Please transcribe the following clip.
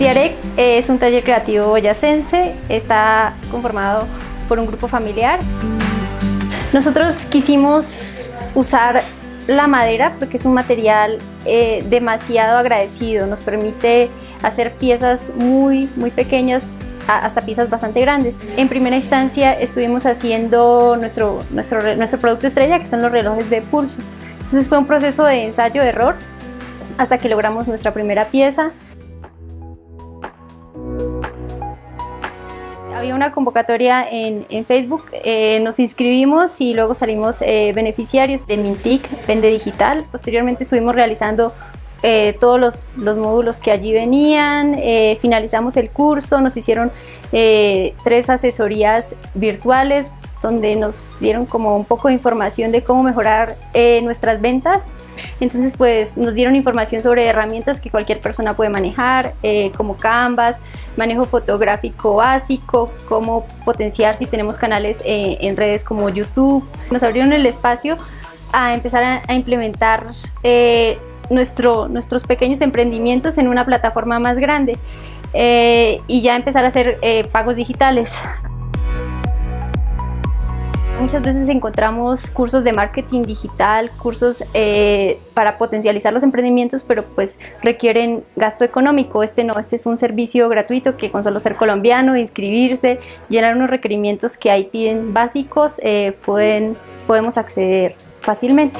TIAREC es un taller creativo boyacense, está conformado por un grupo familiar. Nosotros quisimos usar la madera porque es un material eh, demasiado agradecido, nos permite hacer piezas muy, muy pequeñas hasta piezas bastante grandes. En primera instancia estuvimos haciendo nuestro, nuestro, nuestro producto estrella que son los relojes de pulso. Entonces fue un proceso de ensayo-error hasta que logramos nuestra primera pieza. Había una convocatoria en, Facebook, eh, nos inscribimos y luego salimos eh, beneficiarios de Mintic, Vende Digital. Posteriormente estuvimos realizando eh, todos los, los, módulos que allí venían, finalizamos el curso, nos hicieron tres asesorías virtuales donde nos dieron como un poco de información de cómo mejorar nuestras ventas. Entonces pues nos dieron información sobre herramientas que cualquier persona puede manejar, como Canvas, manejo fotográfico básico, cómo potenciar si tenemos canales eh, en redes como YouTube. Nos abrieron el espacio a empezar a, implementar eh, nuestro, nuestros pequeños emprendimientos en una plataforma más grande eh, y ya empezar a hacer pagos digitales. Muchas veces encontramos cursos de marketing digital, cursos eh, para potencializar los emprendimientos, pero pues requieren gasto económico. Este no, este es un servicio gratuito que con solo ser colombiano, inscribirse, llenar unos requerimientos que ahí piden básicos, eh, pueden, podemos acceder fácilmente.